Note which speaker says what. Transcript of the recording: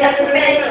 Speaker 1: Gracias.